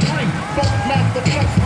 Three, both Funk master flex